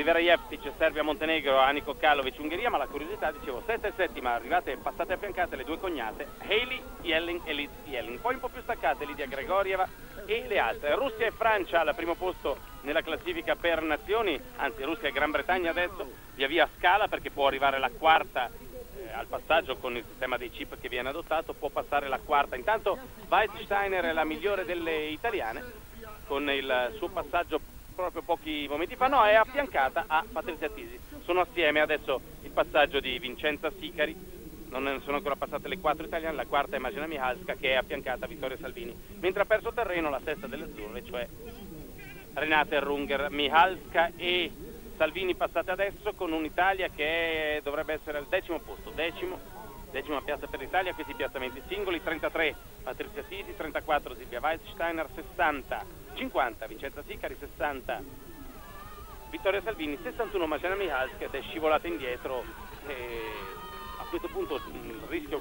Olivera Jeftic serve a Montenegro, Aniko Kalovic, Ungheria, ma la curiosità, dicevo, sesta e settima, arrivate, passate affiancate le due cognate, Hailey Yelling e Liz Yelling, poi un po' più staccate Lidia Gregorieva e le altre. Russia e Francia al primo posto nella classifica per nazioni, anzi Russia e Gran Bretagna adesso, via via scala perché può arrivare la quarta eh, al passaggio con il sistema dei chip che viene adottato, può passare la quarta. Intanto Weizsteiner è la migliore delle italiane con il suo passaggio proprio pochi momenti fa, no, è affiancata a Patrizia Tisi. Sono assieme adesso il passaggio di Vincenza Sicari, non sono ancora passate le quattro italiane, la quarta è Magina Mihalska che è affiancata a Vittoria Salvini, mentre ha perso terreno la sesta delle azzurre, cioè Renate Runger, Mihalska e Salvini passate adesso con un'Italia che dovrebbe essere al decimo posto, decimo, decima piazza per l'Italia, questi piazzamenti singoli, 33 Patrizia Tisi, 34 Silvia Weizsteiner, 60 50 Vincenza Sicari, 60 Vittoria Salvini, 61 Magena Mihalska ed è scivolata indietro e a questo punto il rischio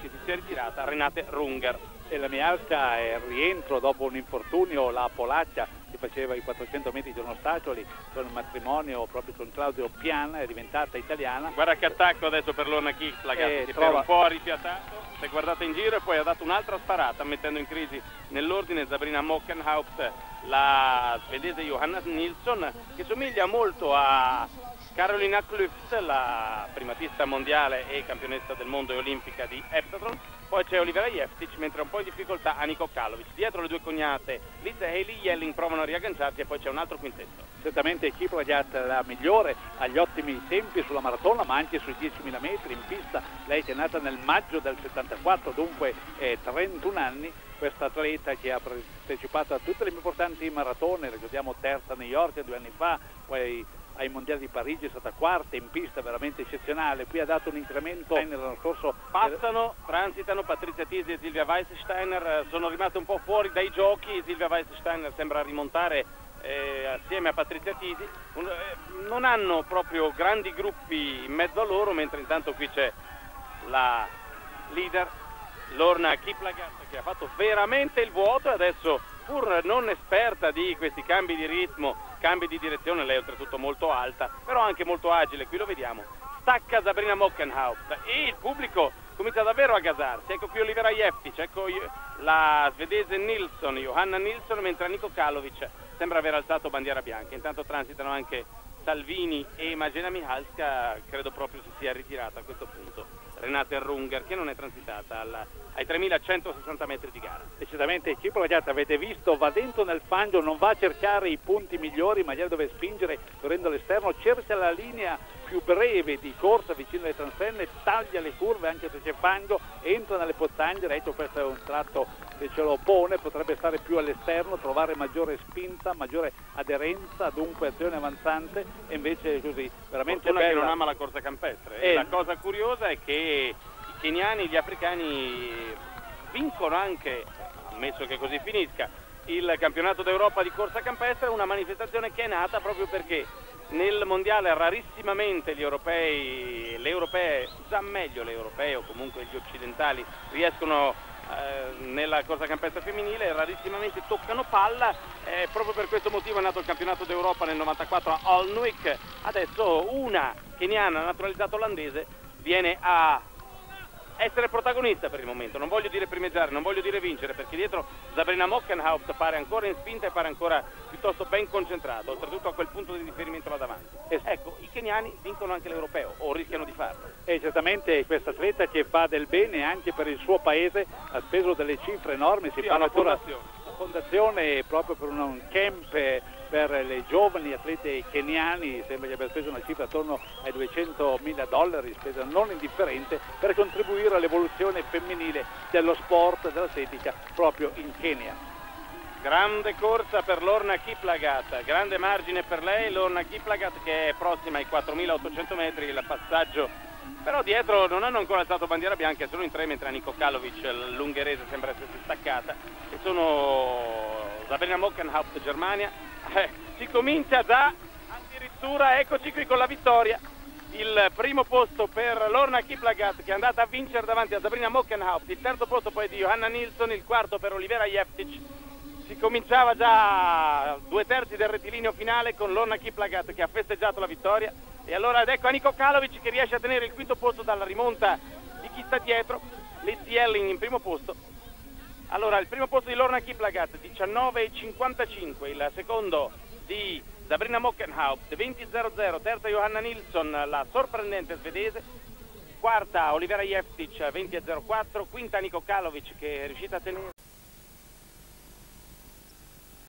che si sia ritirata Renate Runger. E la Mihalska è il rientro dopo un infortunio, la polacca faceva i 400 metri di ostacoli con il matrimonio proprio con Claudio Piana, è diventata italiana. Guarda che attacco adesso per Lorna Kick, ragazzi, eh, trova... un po' rifiatato, si è guardato in giro e poi ha dato un'altra sparata mettendo in crisi nell'ordine Sabrina Mockenhaupt, la svedese Johanna Nilsson, che somiglia molto a Carolina Klüft, la primatista mondiale e campionessa del mondo e olimpica di heptathlon, poi c'è Olivera Jeftic, mentre un po' in difficoltà Aniko Kalovic. Dietro le due cognate Liz e Haley, Yelling provano a riagganciarsi e poi c'è un altro quintetto. Certamente Kiplagat la migliore, agli ottimi tempi sulla maratona, ma anche sui 10.000 metri in pista. Lei che è nata nel maggio del 74, dunque eh, 31 anni, questa atleta che ha partecipato a tutte le importanti maratone, ricordiamo terza a New York due anni fa, poi ai mondiali di Parigi è stata quarta in pista veramente eccezionale. Qui ha dato un incremento. L'anno scorso passano, transitano Patrizia Tisi e Silvia Weissteiner sono rimaste un po' fuori dai giochi. Silvia Weissteiner sembra rimontare eh, assieme a Patrizia Tisi. Un, eh, non hanno proprio grandi gruppi in mezzo a loro mentre intanto qui c'è la leader Lorna Kiplagat che ha fatto veramente il vuoto e adesso pur non esperta di questi cambi di ritmo, cambi di direzione, lei è oltretutto molto alta, però anche molto agile, qui lo vediamo, stacca Sabrina Mockenhaupt. E il pubblico comincia davvero a gasarsi, ecco qui Olivera Jeffic, ecco la svedese Nilsson, Johanna Nilsson, mentre Nico Kalovic sembra aver alzato bandiera bianca, intanto transitano anche Salvini e Magena Mihalska, credo proprio si sia ritirata a questo punto. Renate Runger che non è transitata alla, ai 3160 metri di gara. Decisamente Cipro ragazzi avete visto va dentro nel fangio, non va a cercare i punti migliori ma dove spingere correndo all'esterno, cerca la linea più breve di corsa vicino alle transenne, taglia le curve anche se c'è fango, entra nelle pozzanghere, ecco questo è un tratto che ce lo pone, potrebbe stare più all'esterno, trovare maggiore spinta, maggiore aderenza, dunque azione avanzante e invece così veramente Fortuna bella. che non ama la corsa campestre. E la cosa curiosa è che keniani, gli africani vincono anche, ammesso che così finisca, il campionato d'Europa di corsa campestre, una manifestazione che è nata proprio perché nel mondiale rarissimamente gli europei, le europee, già meglio le europee o comunque gli occidentali riescono eh, nella corsa campestre femminile, rarissimamente toccano palla, eh, proprio per questo motivo è nato il campionato d'Europa nel 94 a Alnwick, adesso una keniana naturalizzata olandese viene a essere protagonista per il momento, non voglio dire primeggiare, non voglio dire vincere, perché dietro Sabrina Mockenhaupt pare ancora in spinta e pare ancora piuttosto ben concentrato, oltretutto a quel punto di riferimento là davanti. Ecco, i keniani vincono anche l'europeo, o rischiano di farlo. E certamente questa atleta che fa del bene anche per il suo paese, ha speso delle cifre enormi, si sì, parla ancora... Fondazione fondazione proprio per un camp per le giovani atlete keniani, sembra che abbia speso una cifra attorno ai 200 mila dollari, spesa non indifferente, per contribuire all'evoluzione femminile dello sport dell'atletica proprio in Kenya. Grande corsa per Lorna Kiplagat, grande margine per lei, Lorna Kiplagat che è prossima ai 4.800 metri, il passaggio però dietro non hanno ancora alzato bandiera bianca, sono in tre mentre Aniko Kalovic, l'ungherese, sembra essersi staccata e sono Sabrina Mockenhaupt, Germania. Eh, si comincia già, addirittura eccoci qui con la vittoria. Il primo posto per Lorna Kiplagat che è andata a vincere davanti a Sabrina Mockenhaupt, il terzo posto poi di Johanna Nilsson, il quarto per Olivera Jeftic si cominciava già due terzi del rettilineo finale con Lorna Kiplagat che ha festeggiato la vittoria e allora ecco Aniko Kalovic che riesce a tenere il quinto posto dalla rimonta di chi sta dietro, Lizzie Elling in primo posto. Allora il primo posto di Lorna Kiplagat 19,55, il secondo di Sabrina Mockenhaupt 20.00, terza Johanna Nilsson, la sorprendente svedese, quarta Olivera Jeftic 20.04, quinta Niko Kalovic che è riuscita a tenere